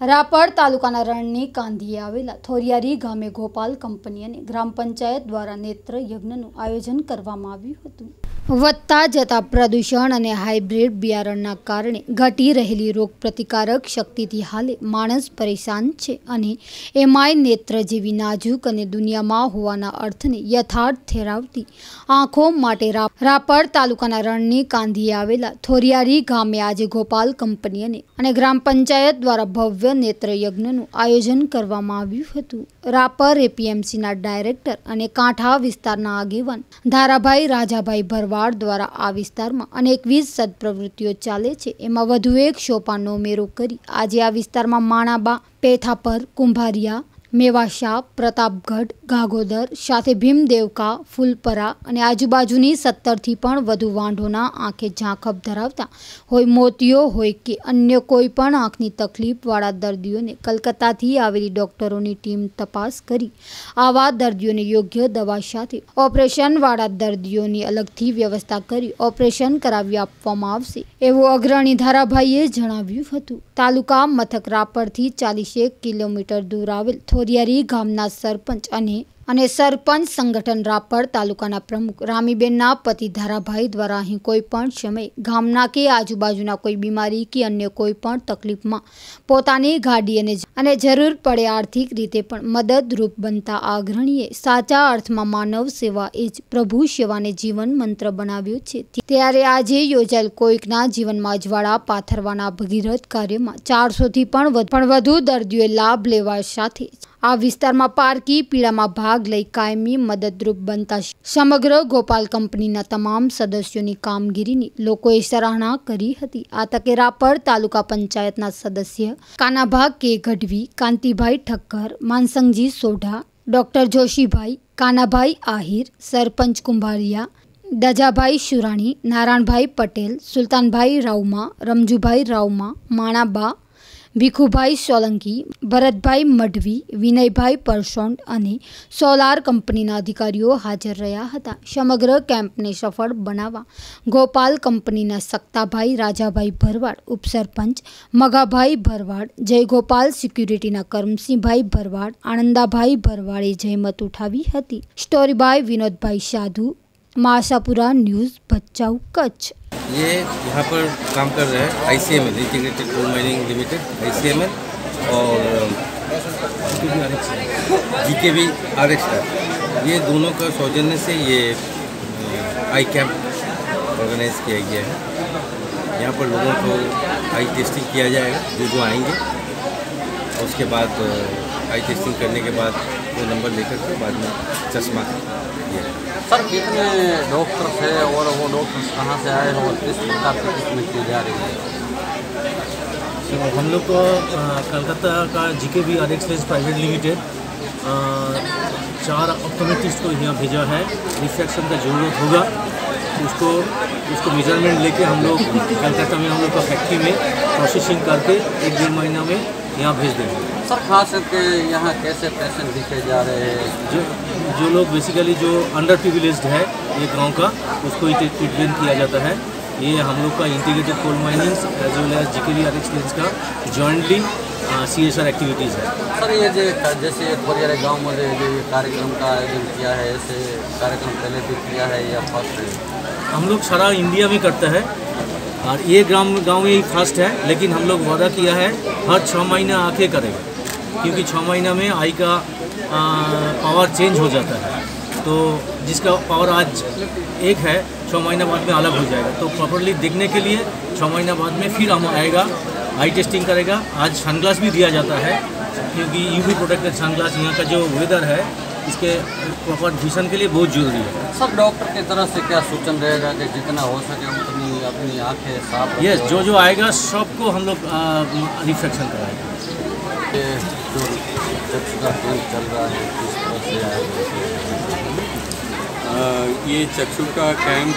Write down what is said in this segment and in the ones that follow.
રાપર તાલુકાના રણની કાંધીએ આવેલા થોરિયારી ગામે ગોપાલ કંપની અને ગ્રામ પંચાયત દ્વારા નેત્ર યજ્ઞનું આયોજન કરવામાં આવ્યું હતું. વધતા જતા પ્રદૂષણ અને હાઇબ્રિડ બિયારણના કારણે ઘટી રહેલી રોગ પ્રતિકારક શક્તિથી હાલે. માણસ પરેશાન છે અને એમાંય નેત્ર જેવી નાજુક અને દુનિયામાં હોવાના અર્થને યથાર્થ ઠેરાવતી આંખો માટે રાપ- રાપર તાલુકાના રણની કાંધીએ આવેલા થોરિયારી ગામે આજે ગોપાલ કંપની અને અને ગ્રામ પંચાયત દ્વારા ભવ્ય નેત્ર યજ્ઞનું આયોજન કરવામાં આવ્યું હતું. રાપર એપીએમસીના ડાયરેક્ટર અને કાંઠા વિસ્તારના આગેવાન ધારાભાઈ રાજાભાઈ ભરવાડ દ્વારા આ વિસ્તારમાં અનેક વીજ સદપ્રવૃત્તિઓ ચાલે છે. એમાં વધુ એક શોપાનો ઉમેરો કરી આજે આ વિસ્તારમાં માણાબા, પેથાપર, કુંભારિયા મેવાશા પ્રતાપગઢ ગાગોદર સાથે ભીમદેવકા ફૂલપરા અને આજુબાજુની સત્તરથી પણ વધુ વાંઢોના આંખે ઝાંખપ ધરાવતા હોય મોતિયો હોય કે અન્ય કોઈ પણ આંખની તકલીફવાળા દર્દીઓને કલકત્તાથી આવેલી ડોક્ટરોની ટીમ તપાસ કરી આવા દર્દીઓને યોગ્ય દવા સાથે ઓપરેશનવાળા દર્દીઓની અલગથી વ્યવસ્થા કરી ઓપરેશન કરાવી આપવામાં આવશે એવું અગ્રણી ધારાભાઈએ જણાવ્યું હતું તાલુકા મથક રાપરથી ચાલીસેક કિલોમીટર દૂર આવેલ થોરિયારી ગામના સરપંચ અને અને સરપંચ સંગઠન રાપર તાલુકાના પ્રમુખ રામીબેનના પતિ ધારાભાઈ દ્વારા અહીં કોઈ પણ સમયે ગામના કે આજુબાજુના કોઈ બીમારી કે અન્ય કોઈ પણ તકલીફમાં પોતાની ગાડી અને જરૂર પડે આર્થિક રીતે પણ મદદરૂપ બનતા આગ્રણીએ સાચા અર્થમાં માનવ સેવા એ જ પ્રભુ સેવાને જીવન મંત્ર બનાવ્યો છે. ત્યારે આજે યોજાયેલ કોઈકના જીવનમાં અજવાળા પાથરવાના ભગીરથ કાર્યમાં ચારસોથી પણ વધુ દર્દીઓએ લાભ લેવા સાથે આ વિસ્તારમાં પારકી પીડામાં ભાગ લઈ કાયમી મદદરૂપ બનતા સમગ્ર ગોપાલ કંપનીના તમામ સદસ્યોની કામગીરીની લોકોએ સરાહના કરી હતી. આ તકે રાપર તાલુકા પંચાયતના સદસ્ય કાનાભા કે ગઢવી, કાંતિભાઈ ઠક્કર, માનસંગજી સોઢા, ડોક્ટર જોશીભાઈ, કાનાભાઈ આહિર, સરપંચ કુંભારિયા, દજાભાઈ શુરાણી નારાયણભાઈ પટેલ, સુલતાનભાઈ રાવમા રમજુભાઈ રાવમા માણાબા ભીખુભાઈ સોલંકી, ભરતભાઈ મઢવી, વિનયભાઈ પરસોંડ અને સોલાર કંપનીના અધિકારીઓ હાજર રહ્યા હતા. સમગ્ર કેમ્પને સફળ બનાવવા ગોપાલ કંપનીના સક્તાભાઈ, રાજાભાઈ ભરવાડ, ઉપસરપંચ મગાભાઈ ભરવાડ, જયગોપાલ સિક્યુરિટીના કરમસિંહભાઈ ભરવાડ આનંદાભાઈ ભરવાડે જહેમત ઉઠાવી હતી. સ્ટોરીબાય વિનોદભાઈ સાધુ माशापुरा न्यूज़ बच्चाऊ कच्छ। ये यहाँ पर काम कर रहे हैं I C M L integrated coal mining limited I C M L और जी के वी आर एक्स ये दोनों का सौजन्य से ये आई कैंप ऑर्गेनाइज किया गया है। यहाँ पर लोगों को आई टेस्टिंग किया जाएगा, जो जो आएँगे। उसके बाद आई टेस्टिंग करने के बाद वो नंबर लेकर के बाद में चश्मा दिया। सर कितने डॉक्टर्स है और वो डॉक्टर्स कहाँ से आए हैं और किस प्रकार की की जा रही है? तो हम लोग को कलकत्ता का G K B R excellence private limited चार ऑप्टोमेट्रिस्ट को यहाँ भेजा है। रिफ्रैक्शन का ज़रूरत होगा तो उसको उसको मेज़रमेंट लेके हम लोग कलकत्ता में हम लोग का फैक्ट्री में प्रोसेसिंग करके एक डेढ़ महीना में यहाँ भेज देंगे सर खास करके यहाँ कैसे पेशेंट दिखे जा रहे हैं? जो जो लोग बेसिकली जो अंडर प्रिविलेज है ये गाँव का उसको ट्रीटमेंट किया जाता है। ये हम लोग का integrated coal mining as well as G K B R excellence का jointly C S R activities है। सर ये जो जैसे कोरियर गाँव में जो ये कार्यक्रम का आयोजन किया है ऐसे कार्यक्रम पहले भी किया है या फ़र्स्ट है? हम लोग सारा इंडिया में करते हैं। और ये ग्राम गाँव में ही फ़र्स्ट है लेकिन हम लोग वादा किया है हर छः महीना आके करेगा क्योंकि छः महीना में आई का आ, पावर चेंज हो जाता है। तो जिसका पावर आज एक है छः महीना बाद में अलग हो जाएगा। तो प्रॉपरली देखने के लिए छः महीना बाद में फिर हम आएगा आई टेस्टिंग करेगा। आज सनग्लास भी दिया जाता है क्योंकि यू यूवी प्रोटेक्टेड सनग्लास यहाँ का जो वेदर है इसके प्रॉपर विजन के लिए बहुत ज़रूरी है। सब डॉक्टर की तरफ़ से क्या सूचन रहेगा कि जितना हो सके उतनी अपनी आँखें साफ़ यस जो जो आएगा सबको हम लोग रिफ्लेक्शन कराएँगे। ये जो चक्षु का कैंप चल रहा है किस तरह से आएगा ये चक्षु का कैंप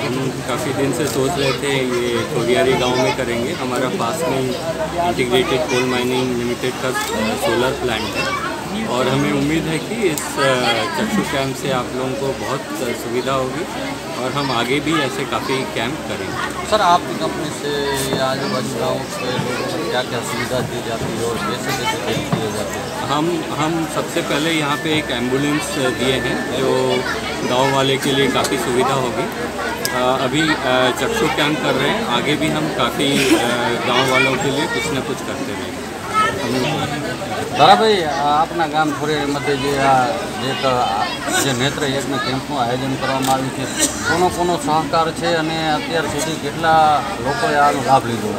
हम काफ़ी दिन से सोच रहे थे ये थोड़ियारी गाँव में करेंगे। हमारा पास में इंटीग्रेटेड कोल माइनिंग लिमिटेड का सोलर प्लांट है। और हमें उम्मीद है कि इस चक्षु कैंप से आप लोगों को बहुत सुविधा होगी और हम आगे भी ऐसे काफ़ी कैंप करेंगे। सर आपकी कंपनी से आजू बाजू गाँव के लोगों को क्या क्या सुविधा दी जाती है और कैसे कैसे कैंप किए जाते हैं? हम हम सबसे पहले यहाँ पे एक एंबुलेंस दिए हैं जो गाँव वाले के लिए काफ़ी सुविधा होगी। अभी चक्षु कैंप कर रहे हैं आगे भी हम काफ़ी गाँव वालों के लिए कुछ ना कुछ करते रहेंगे। ધારાભાઈ આપના ગામ થોડી મધ્ય જે આ એક જે નેત્ર યજ્ઞ કેમ્પનું આયોજન કરવામાં આવ્યું છે, કોનો કોનો સહકાર છે અને અત્યાર સુધી કેટલા લોકોએ આનો લાભ લીધો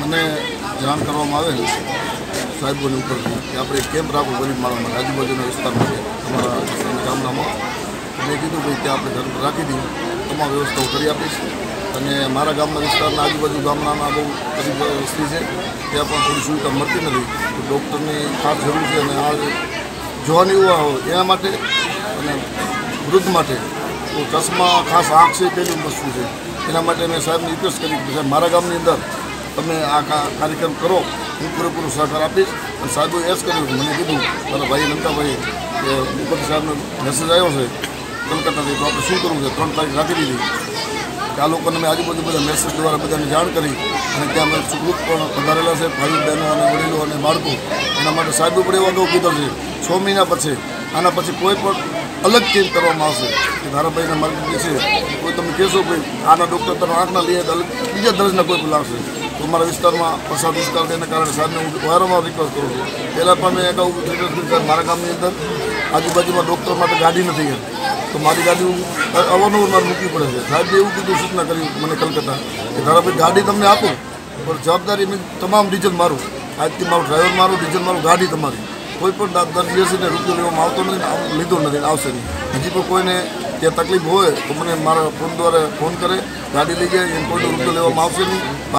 મને જાણ કરવામાં આવેલ સાહેબોની ઉપર કે આપણે કેમ્પ રાખવું ગરીબ માણસ માટે આજુબાજુના વિસ્તારમાં છે, અમારા ગામડામાં. મેં કીધું ભાઈ ત્યાં આપણે રાખી દઈએ, તમામ વ્યવસ્થાઓ કરી આપીશ. અને મારા ગામના વિસ્તારના આજુબાજુ ગામડાના બહુ ગરીબ વસ્તી છે, ત્યાં પણ થોડી સુવિધા મળતી નથી. તો ડૉક્ટરની ખાસ જરૂર છે અને આ જોવાની યુવા હોય એના માટે અને વૃદ્ધ માટે તો ચશ્મા, ખાસ આંખ છે પેલી વસ્તુ છે. એના માટે મેં સાહેબને રિક્વેસ્ટ કરી સાહેબ, મારા ગામની અંદર તમે આ કાર્યક્રમ કરો, હું પૂરેપૂરો સહકાર આપીશ. અને સાહેબ એ જ કર્યું મને કીધું, મારા ભાઈ નંદાભાઈ કે ઉપરથી સાહેબનો મેસેજ આવ્યો છે, કલકત્તાથી, તો આપણે શું કરવું છે? ત્રણ તારીખ રાખી દીધી. કે આ લોકોને આજુબાજુ બધા મેસેજ દ્વારા બધાને જાણ કરી અને ત્યાં મેં સુખરૂપ પણ વધારેલા છે, ભાઈ, બહેનો અને વડીલો અને બાળકો. એના માટે સાહેબ પણ એવો અગાઉ કીધો છે, છ મહિના પછી, આના પછી કોઈ પણ અલગ ચેન્જ કરવામાં આવશે? કે ધારાભાઈના માર્ગ જે છે, કોઈ તમે કહેશો કે આના ડૉક્ટર તમે આંખના લઈએ તો અલગ બીજા દર્જના કોઈ પણ લાવશે તો અમારા વિસ્તારમાં પ્રસાદ વિસ્તાર તેના કારણે સાહેબને હું વારંવાર રિક્વેસ્ટ કરું છું. પહેલાં પણ મેં અગાઉ મારા ગામની અંદર. આજુબાજુમાં ડૉક્ટર માટે ગાડી નથી એમ. તો મારી ગાડી અવારનવાર મારે મૂકવી પડે છે. સાહેબે એવું કીધું, સૂચના કરી મને કલકત્તા કે ધારાભાઈ ગાડી તમને આપું, પણ જવાબદારી મેં તમામ ડીઝલ મારું. આજથી મારું ડ્રાઈવર મારું, ડીઝલ મારું, ગાડી તમારી. કોઈ પણ દા- દર્દી રૂપિયો લેવામાં આવતો નથી લીધો નથી, આવશે નહીં. હજી પણ કોઈને ત્યાં તકલીફ હોય તો મને મારા ફોન દ્વારા ફોન કરે, ગાડી લઈ જાય એમ કોઈનો રૂપિયો લેવામાં આવશે નહીં.